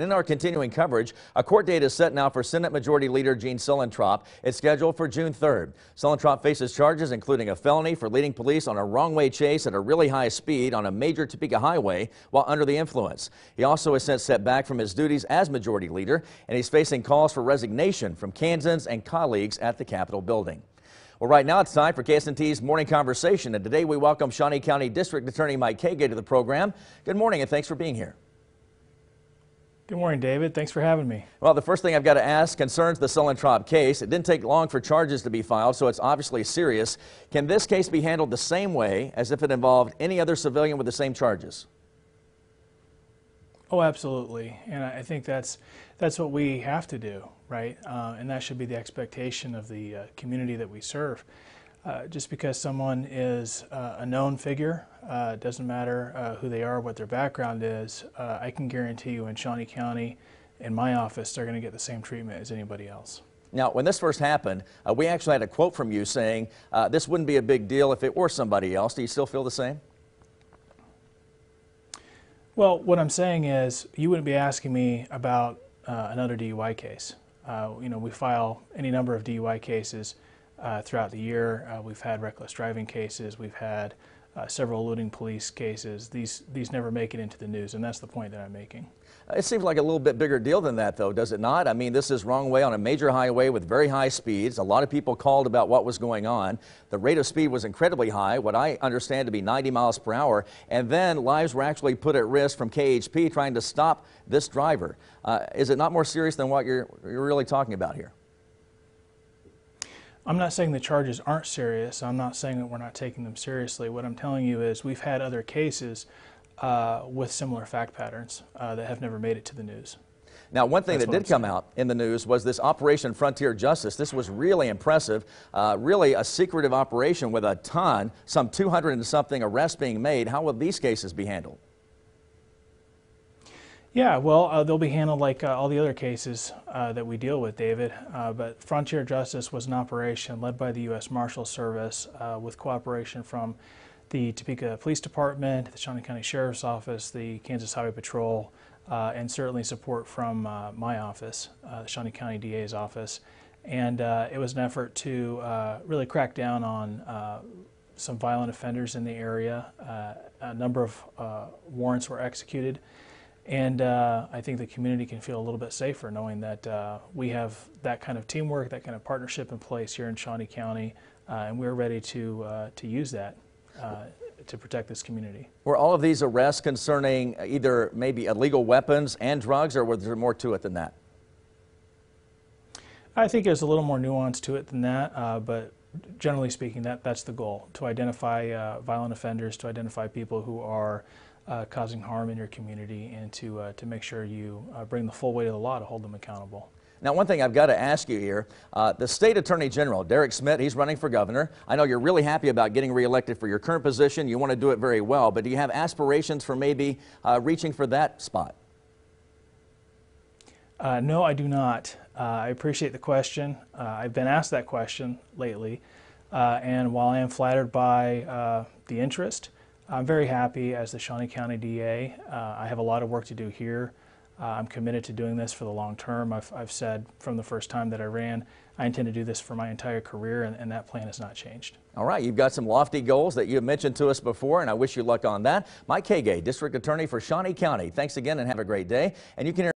In our continuing coverage, a court date is set now for Senate Majority Leader Gene Suellentrop. It's scheduled for June 3rd. Suellentrop faces charges including a felony for leading police on a wrong-way chase at a really high speed on a major Topeka highway while under the influence. He also is since set back from his duties as Majority Leader, and he's facing calls for resignation from Kansans and colleagues at the Capitol building. Well, right now it's time for KSNT's Morning Conversation, and today we welcome Shawnee County District Attorney Mike Kagay to the program. Good morning, and thanks for being here. Good morning, David. Thanks for having me. Well, the first thing I've got to ask concerns the Suellentrop case. It didn't take long for charges to be filed, so it's obviously serious. Can this case be handled the same way as if it involved any other civilian with the same charges? Oh, absolutely. And I think that's that's what we have to do, right? Uh, and that should be the expectation of the uh, community that we serve. Uh, just because someone is uh, a known figure, uh, doesn't matter uh, who they are, what their background is, uh, I can guarantee you in Shawnee County, in my office, they're going to get the same treatment as anybody else. Now, when this first happened, uh, we actually had a quote from you saying this wouldn't be a big deal if it were somebody else. Do you still feel the same? Well, what I'm saying is you wouldn't be asking me about another DUI case. you know, we file any number of DUI cases uh, throughout the year. Uh, we've had reckless driving cases. We've had uh, several eluding police cases. These these never make it into the news, and that's the point that I'm making. It seems like a little bit bigger deal than that, though, does it not? I mean, this is wrong way on a major highway with very high speeds. A lot of people called about what was going on. The rate of speed was incredibly high, what I understand to be 90 miles per hour, and then lives were actually put at risk from KHP trying to stop this driver. Uh, is it not more serious than what you're, you're really talking about here? I'm not saying the charges aren't serious. I'm not saying that we're not taking them seriously. What I'm telling you is we've had other cases uh, with similar fact patterns uh, that have never made it to the news. Now, one thing That's that did come out in the news was this Operation Frontier Justice. This was really impressive, uh, really a secretive operation with a ton, some 200 and something arrests being made. How will these cases be handled? Yeah, well, uh, they'll be handled like uh, all the other cases uh, that we deal with, David. Uh, but Frontier Justice was an operation led by the U.S. Marshal Service uh, with cooperation from the Topeka Police Department, the Shawnee County Sheriff's Office, the Kansas Highway Patrol, uh, and certainly support from my office, the Shawnee County DA's office. And it was an effort to really crack down on some violent offenders in the area. a number of warrants were executed. And uh, I think the community can feel a little bit safer knowing that uh, we have that kind of teamwork, that kind of partnership in place here in Shawnee County, uh, and we're ready to, uh, to use that uh, to protect this community. Were all of these arrests concerning either maybe illegal weapons and drugs, or was there more to it than that? I think there's a little more nuance to it than that, uh, but generally speaking, that, that's the goal, to identify violent offenders, to identify people who are uh, causing harm in your community and to, uh, to make sure you uh, bring the full weight of the law to hold them accountable. Now, one thing I've got to ask you here, uh, the state attorney general, Derek Schmidt, he's running for governor. I know you're really happy about getting reelected for your current position. You want to do it very well, but do you have aspirations for maybe uh, reaching for that spot? Uh, no, I do not. I appreciate the question. I've been asked that question lately, and while I am flattered by the interest, I'm very happy as the Shawnee County DA. Uh, I have a lot of work to do here. Uh, I'm committed to doing this for the long term. I've, I've, said from the first time that I ran, I intend to do this for my entire career, and, and, that plan has not changed. All right, you've got some lofty goals that you have mentioned to us before, and I wish you luck on that. Mike Kagay, District Attorney for Shawnee County. Thanks again, and have a great day. And you can